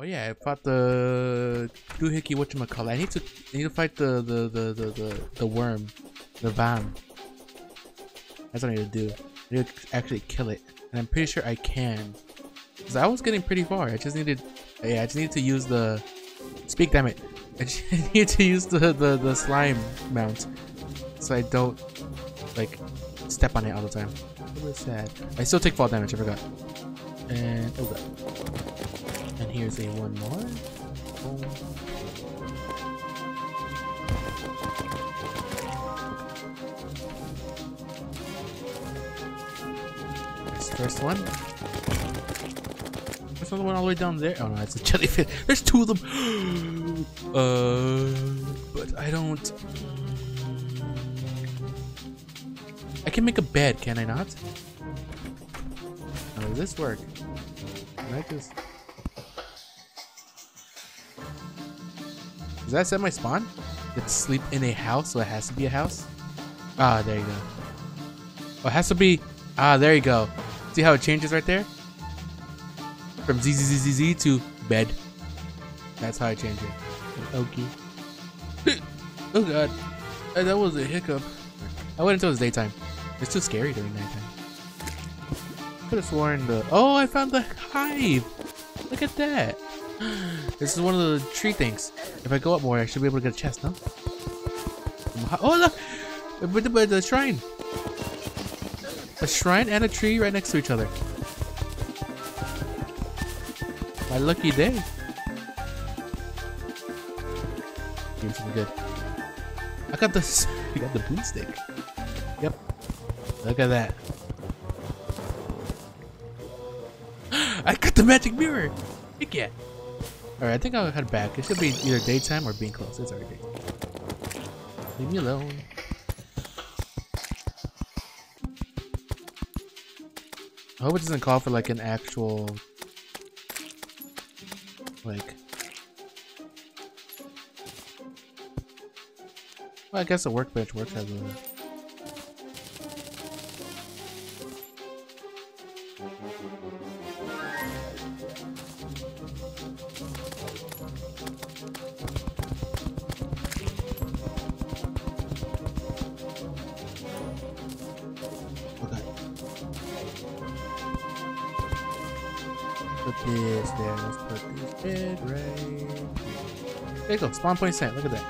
Oh yeah, I fought the doohickey whatchamacallit. I need to I need to fight the the the the the, the worm. The Vam. That's what I need to do. I need to actually kill it. And I'm pretty sure I can. Cause I was getting pretty far. I just needed yeah, I just need to use the speak damn it. I just need to use the, the, the slime mount. So I don't like step on it all the time. Really sad. I still take fall damage, I forgot. And oh god. And here's a one more. This first one. There's another one all the way down there. Oh no, it's a jellyfish. There's two of them. uh, but I don't. I can make a bed, can I not? How does this work? Can I just? Does that set my spawn? It's sleep in a house, so it has to be a house. Ah, there you go. Oh, it has to be. Ah, there you go. See how it changes right there? From ZZZZ to bed. That's how I change it. Okay. oh god. Uh, That was a hiccup. I waited until it was daytime. It's too scary during nighttime. Could have sworn the. Oh, I found the hive! Look at that! This is one of the tree things. If I go up more, I should be able to get a chest, no? Oh, look! But the, the shrine! A shrine and a tree right next to each other. My lucky day. Something good. I got this. You got the boomstick. Yep. Look at that. I got the magic mirror. Heck yeah. Alright, I think I'll head back. It should be either daytime or being close. It's already daytime. Leave me alone. I hope it doesn't call for like an actual like well, I guess a workbench works as a this there. Let's put this bed right. There you go. Spawn point set. Look at that.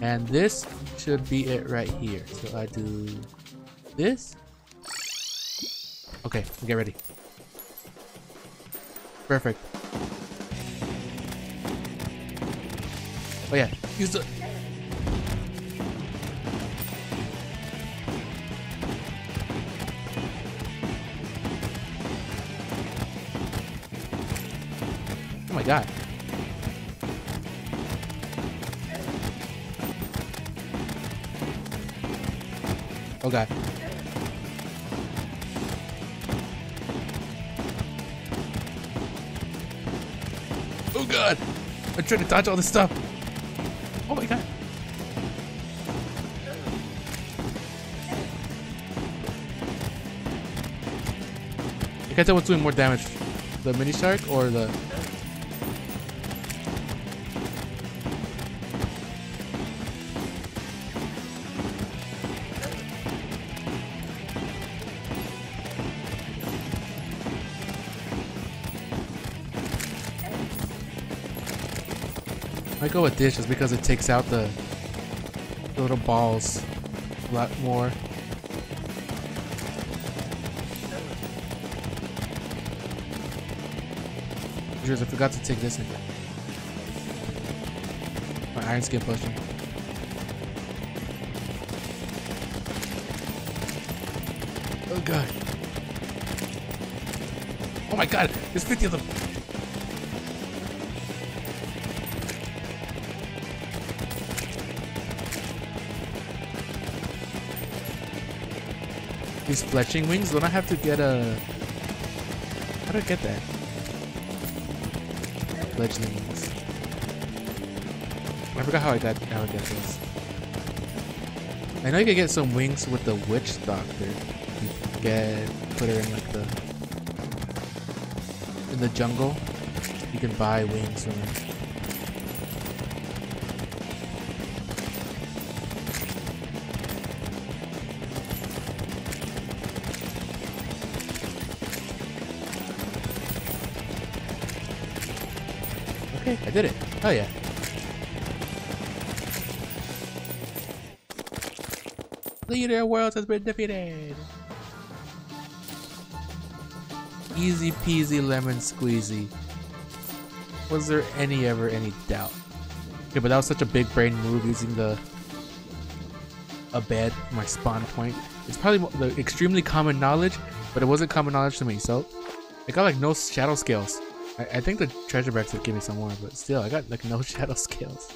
And this should be it right here. So I do this. Okay, get ready. Perfect. Oh yeah, use the God. Oh god. Oh god! I'm trying to dodge all this stuff. Oh my god. I can't tell what's doing more damage. The mini shark or the I go with this just because it takes out the, little balls a lot more. I forgot to take this in. My iron skin potion. Oh god. Oh my god, there's 50 of them. These fletching wings, don't I have to get a... How do I get that? Fledgling wings. I forgot how I got how I get those. I know you can get some wings with the witch doctor. You get put her in like the in the jungle, you can buy wings from them. Okay, I did it. Oh yeah. Eater of Worlds has been defeated. Easy peasy lemon squeezy. Was there any ever any doubt? Yeah, but that was such a big brain move using the a bed, my spawn point. It's probably the extremely common knowledge, but it wasn't common knowledge to me. So I got like no shadow scales. I, I think the treasure bags would give me some more, but still, I got like no shadow scales.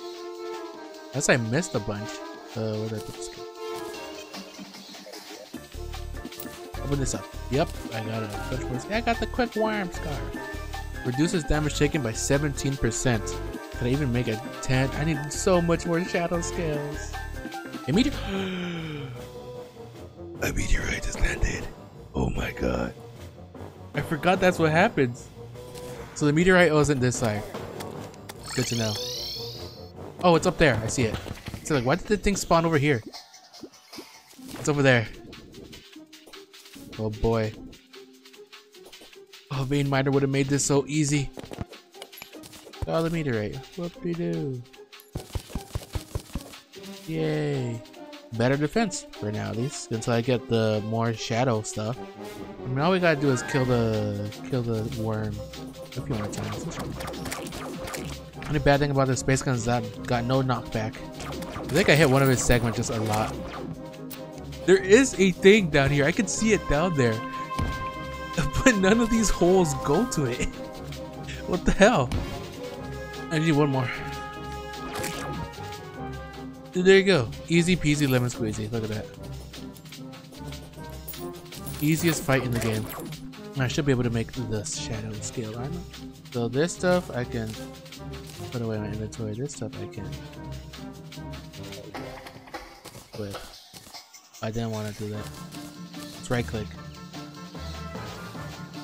Unless I missed a bunch. Uh, where did I put the scale? Open this up. Yep, I got a I got the quick worm scarf. Reduces damage taken by 17%. Can I even make a 10? I need so much more shadow scales. A meteor. a meteorite has landed. Oh my god. I forgot that's what happens. So the meteorite wasn't this side. Good to know. Oh, it's up there. I see it. So like, why did the thing spawn over here? It's over there. Oh boy. Oh, Vein Miner would have made this so easy. Oh, the meteorite. Whoop-de-doo. Yay. Better defense for now, at least, until I get the more shadow stuff. I mean, all we gotta do is kill the kill the worm a few more times. Only bad thing about the space gun is that got no knockback. I think I hit one of his segments just a lot. There is a thing down here. I can see it down there. But none of these holes go to it. What the hell? I need one more. There you go. Easy peasy lemon squeezy. Look at that. Easiest fight in the game. I should be able to make the shadow scale armor. So this stuff I can put away my inventory. This stuff I can with. I didn't want to do that. Let's right click.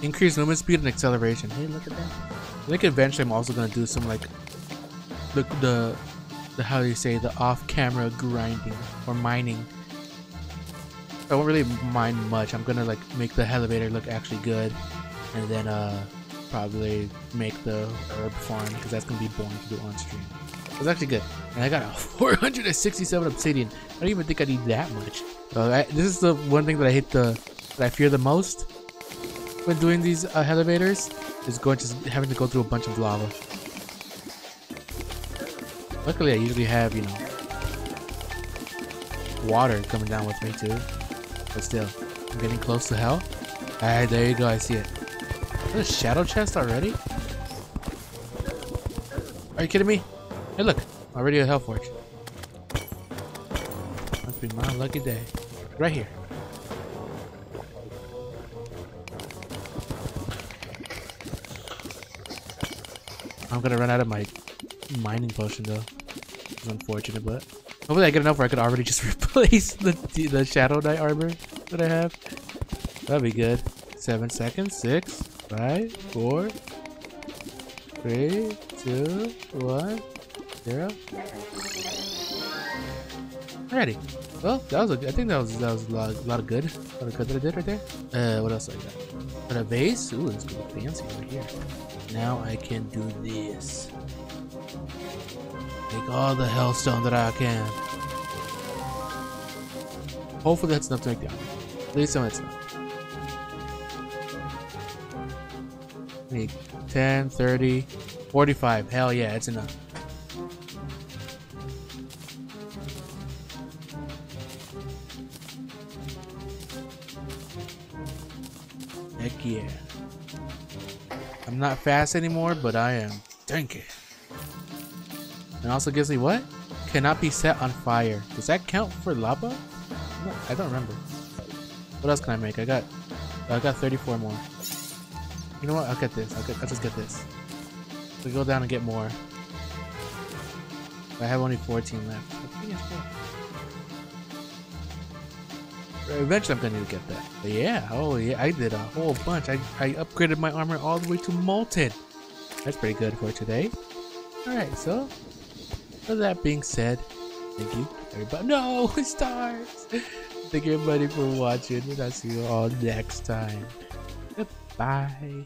Increase movement speed and acceleration. Hey, look at that. I think eventually I'm also gonna do some like the the the how do you say the off-camera grinding or mining. I won't really mine much. I'm gonna like make the elevator look actually good, and then uh probably make the herb farm because that's gonna be boring to do on stream. It's actually good, and I got a 467 obsidian. I don't even think I need that much. So I, this is the one thing that I hate the that I fear the most when doing these uh, elevators is going to having to go through a bunch of lava. Luckily, I usually have you know water coming down with me too. But still, I'm getting close to hell. Alright, there you go. I see it. A shadow chest already? Are you kidding me? Hey, look. Already a hell forge. Must be my lucky day. Right here. I'm gonna run out of my mining potion though. It's unfortunate, but hopefully I get enough where I could already just replace the the Shadow Knight armor that I have. That'd be good. Seven seconds. Six, five, four, three, two, one, zero. Alrighty. Well, that was a, I think that was that was a lot, a lot of good. A lot of good that I did right there. Uh, what else I got? Got a vase. Ooh, it's a fancy over here. Now I can do this. Take all the hellstone that I can. Hopefully that's enough to make the. At least some it's not. Need 10, 30, 45. Hell yeah, it's enough. Heck yeah. I'm not fast anymore, but I am tanky. And also gives me what? Cannot be set on fire. Does that count for lava? No, I don't remember. What else can I make? I got I got 34 more. You know what? I'll get this. I'll, get, I'll just get this. We go down and get more. I have only 14 left. Eventually, I'm gonna need to get that. But yeah, oh yeah, I did a whole bunch. I, I upgraded my armor all the way to molten. That's pretty good for today. Alright, so that being said, thank you everybody. No, stars! Thank you everybody for watching, and I'll see you all next time. Goodbye.